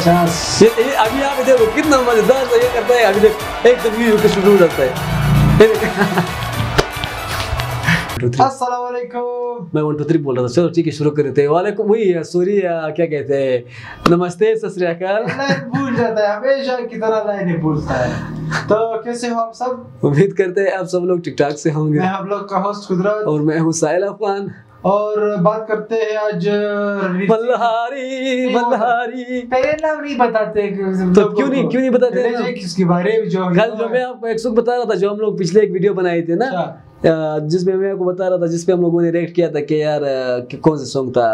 अभी आप देखो कितना मज़ेदार सा ये करता है अभी देख एकदम वीडियो का शुरू हो। जाता है अस्सलाम मैं वन टू थ्री बोल रहा था चलो ठीक है शुरू कर देते हैं। वालेकुम वही है सॉरी क्या कहते हैं? नमस्ते भूल जाता है हमेशा की तरह लाइन भूलता है। तो कैसे हो आप सब? उम्मीद करते हैं आप सब लोग ठीक ठाक से होंगे। मैं हम लोग का होस्ट कुदरत और मैं हूँ साहिल अफगान। और बात करते हैं आज बल्हारी मल्हारी पहले नाम नहीं बताते तो क्यों नहीं क्यों नहीं बताते किसके बारे में जो कल जो मैं आपको एक सुख बता रहा था जो हम लोग पिछले एक वीडियो बनाए थे ना अच्छा। जिसमें मैं आपको बता रहा था जिसपे हम लोगों ने रिएक्ट किया था कि यार कि कौन सा सॉन्ग था?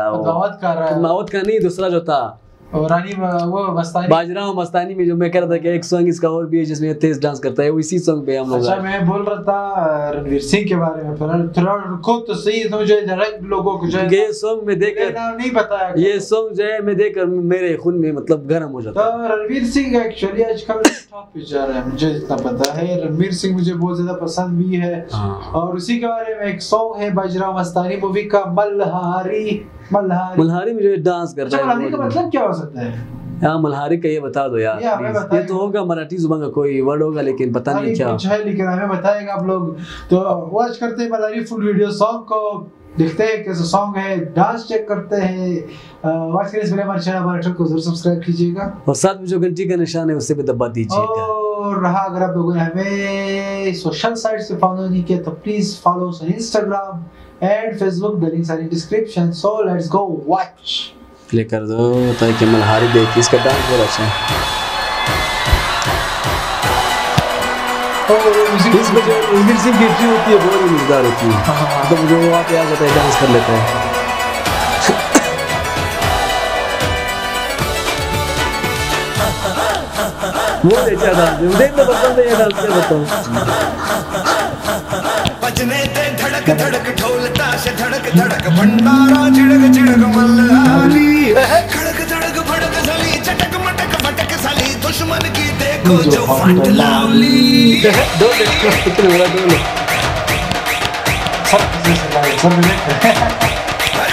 है। मावत का नहीं दूसरा जो था। वो मस्तानी। बाजरा मस्तानी में जो मैं कह रहा था कि एक सॉन्ग इसका और भी है जिसमें तेज डांस करता है उसी सॉन्ग पे हम लोग अच्छा मैं बोल रहा था रणवीर सिंह के बारे में फ़िलहाल थोड़ा रुको तो सही तो मुझे डायरेक्ट लोगों को जो ये सॉन्ग में देखकर नहीं बताया ये सॉन्ग जो है मैं देखकर मेरे खून में मतलब गर्म हो जाता है। तो रणवीर सिंह एक्चुअली आजकल टॉप पे जा रहा है मुझे इतना पता है। रणवीर सिंह मुझे बहुत ज़्यादा पसंद भी है। हाँ। और उसी के बारे में एक सॉन्ग है बाजरा मस्तानी मूवी का मल्हारी। मल्हारी। मल्हारी में जो डांस करता अच्छा है मल्हारी का मतलब क्या हो सकता है? हाँ मल्हारी का ये बता दो यार ये तो होगा मराठी ज़ुबान का कोई वर्ड होगा लेकिन पता नहीं क्या। कुछ है लेकिन हमें बताएगा आप लोग। तो वॉच करते हैं मल्हारी फुल वीडियो सॉन्ग को देखते हैं कैसा सॉन्ग है डांस चेक करते हैं। वॉच करने से पहले हमारे चैनल हमारे को ज़रूर सब्सक्राइब कीजिएगा। और साथ में जो घंटी का निशान है उससे भी दबा दीजिएगा। और रहा अगर आप लोगों ने हमें सोशल साइट्स पे फॉलो नहीं किया तो please follow Instagram and Facebook the links are in description so let's go watch play कर दो ताकि मल्हारी देख इसका डांस बहुत अच्छा है इसमें जो रणवीर सिंह की एंट्री होती है बहुत ही मज़ेदार होती है। हाँ। तो मुझे वहाँ पे आ जाता है डांस कर लेता है। बहुत अच्छा डांस देख पसंद है ये डांस क्या बताऊँ बजने ते धड़क धड़क ढोल ताश धड़क धड़क भंडारा चिड़क चिड़क मल्हारी। खड़क धड़क भड़क साली चटक मटक फटक साली दुश्मन की देखो जो फट लावली। दो देखो कितने बड़ा दो सब सब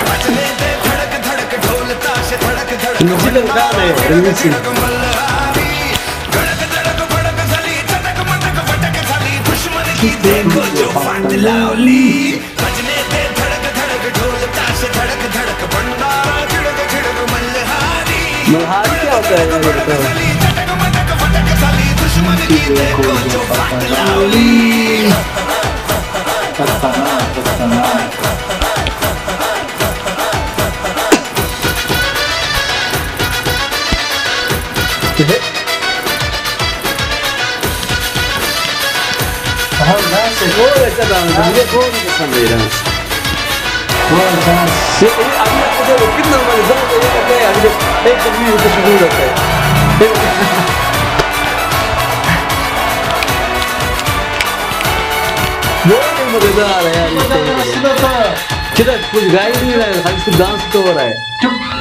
बजने ते धड़क धड़क ढोल ताश धड़क धड़क म्यूजिकल गान की देखो जो फट लावली बजने ते धड़क धड़क ढोल ताश धड़क धड़क भंडारा चिड़क चिड़क मल्हारी। मल्हारी क्या होता है ये बताओ अच्छा डांस मुझे ही पसंद है कितना मज़ेदार है है हो है है यार तो। कुछ गा ही नहीं रहा है डांस तो हो रहा है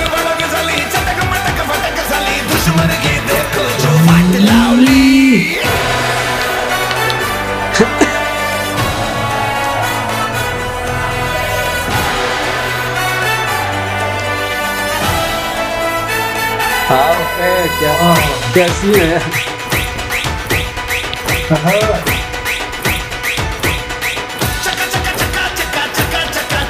हाँ। है कैसी है चका चका चका चका चका चका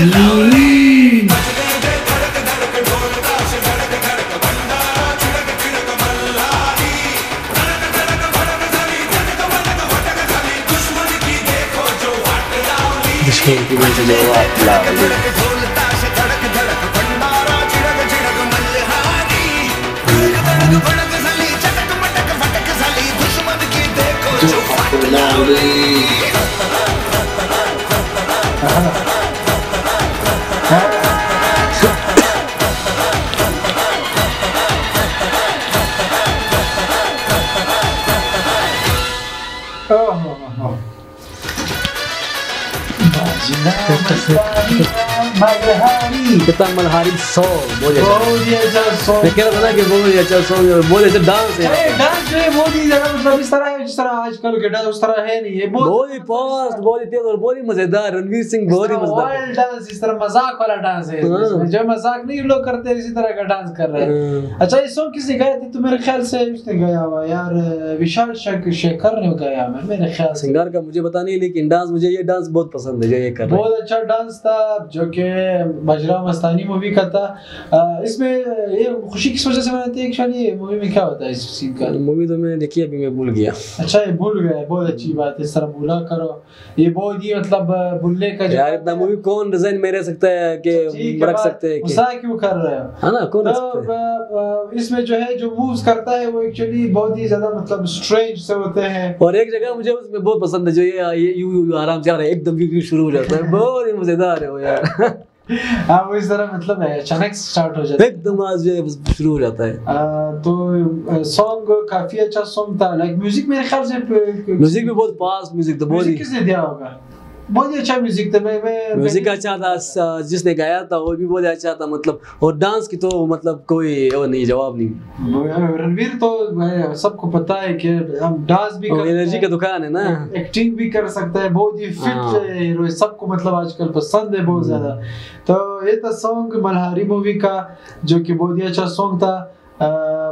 लीन जिसकी वजह से आप लाओगे Lovely. ढोल ताश धड़क धड़क भंडारा मलहारी कितना मल्हारी सॉन्ग बहुत अच्छा बहुत ही अच्छा सॉन्ग मैं कह रहा था ना कि बहुत ही अच्छा सॉन्ग है बहुत अच्छा डांस है डांस जो है बहुत ही ज़्यादा मतलब इस तरह है जिस तरह आजकल के डांस उस तरह है नहीं है बहुत ही फास्ट बहुत ही तेज और बहुत ही मज़ेदार रणवीर सिंह बहुत ही मज़ेदार डांस इस तरह मज़ाक वाला डांस है। जो मज़ाक नहीं लोग करते हैं, इसी तरह का डांस कर रहे हैं। अच्छा ये सॉन्ग किसने गाया था तो मेरे ख्याल से उसने गाया हुआ यार विशाल शेखर ने गाया हुआ मेरे ख्याल से सिंगर का मुझे पता नहीं लेकिन डांस मुझे ये डांस बहुत पसंद है जो ये कर बहुत अच्छा डांस था जो कि बजरा मस्तानी मूवी का था इसमें ये खुशी किस वजह से बनाते हैं एक्चुअली मूवी में क्या होता है इस सीन का? मूवी तो मैंने देखी अभी मैं भूल गया। अच्छा ये भूल गए बहुत अच्छी बात है इस तरह भूला करो। ये बहुत ही मतलब भूलने का यार इतना मूवी कौन डिज़ाइन में रह सकता है कि रख सकते हैं गुस्सा क्यों कर रहे हो? है ना कौन तो, हैं? इसमें जो है जो मूव्स करता है वो एक्चुअली बहुत ही ज़्यादा मतलब स्ट्रेंज से होते हैं। और एक जगह मुझे उसमें बहुत पसंद है जो ये ये यूँ यूँ आराम से आ रहा है एकदम यूँ यूँ शुरू हो जाता है बहुत ही मज़ेदार है वो यार। हाँ वो इस तरह मतलब है अचानक स्टार्ट हो जाता है। एकदम आज जो है शुरू हो जाता है। आ, तो सॉन्ग काफ़ी अच्छा सॉन्ग था। लाइक म्यूज़िक मेरे ख्याल से म्यूज़िक भी बहुत पास म्यूज़िक था बहुत ही किसने दिया होगा? बहुत ही अच्छा म्यूज़िक था। मैं मैं म्यूज़िक अच्छा था जिसने गाया था वो भी बहुत अच्छा था मतलब और डांस की तो मतलब कोई वो नहीं जवाब नहीं। रणवीर तो सबको पता है कि हम डांस भी करते एनर्जी का दुकान है ना। एक्टिंग भी कर सकता है बहुत ही फिट हाँ। हीरो सबको मतलब आजकल पसंद है बहुत ज़्यादा। तो ये था सॉन्ग मल्हारी मूवी का जो कि बहुत ही अच्छा सॉन्ग था।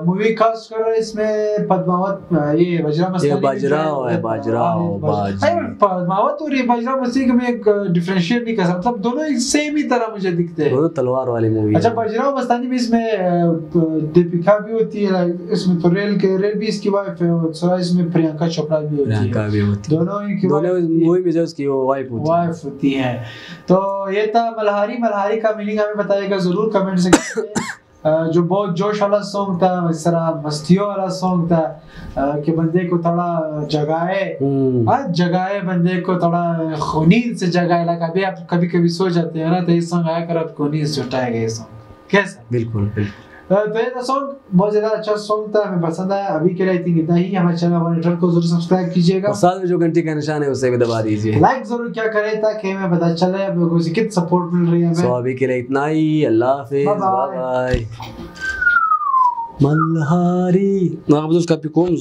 मूवी कास्ट कर इसमें पद्मावत ये बजरा मस्तानी भी बाजीराव है, हाँ, बाजी। अरे, पद्मावत और ये बजरा मस्तानी में एक डिफरेंशिएट नहीं कर सकता मतलब दोनों एक सेम ही तरह मुझे दिखते हैं। दोनों तलवार वाली मूवी अच्छा बजराव मस्तानी में इसमें दीपिका भी होती है इसमें तो रेल के रेल भी इसकी वाइफ है और इसमें प्रियंका चोपड़ा भी होती है। प्रियंका है भी होती है। दोनों की दोनों है। मूवी में जो उसकी वाइफ होती है। वाइफ होती है। तो ये था मल्हारी मल्हारी का मीनिंग हमें बताइएगा ज़रूर कमेंट सेक्शन में। जो बहुत जोश वाला सॉन्ग था इस तरह मस्तियों वाला सॉन्ग था कि बंदे को थोड़ा जगाए। हम्म। हाँ जगाए बंदे को थोड़ा खूनीन से जगाए। लगा अभी आप कभी कभी सो जाते हैं ना तो ये सॉन्ग आया कर आपको नींद से उठाएगा ये सॉन्ग कैसा? बिल्कुल बिल्कुल। था सॉन्ग बहुत ज़्यादा अच्छा सॉन्ग था हमें पसंद आया अभी के लिए आई थिंक इतना ही हमारे चैनल मॉनिटर को ज़रूर सब्सक्राइब कीजिएगा और साथ में जो घंटी का निशान है उसे भी दबा दीजिए लाइक ज़रूर क्या करें ताकि हमें पता चले आप लोगों से कितना सपोर्ट मिल रही है हमें अभी के लिए इतना ही अल्लाह हाफिज बाय बाय मल्हारी ना उसका भी कौन